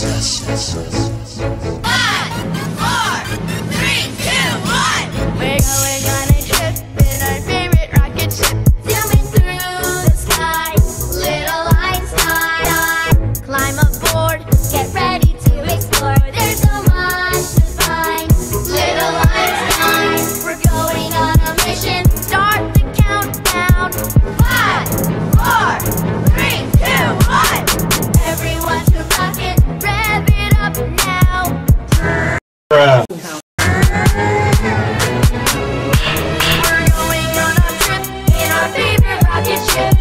yes, yes, yes. yes. Bruh. We're going on a trip in our favorite rocket ship.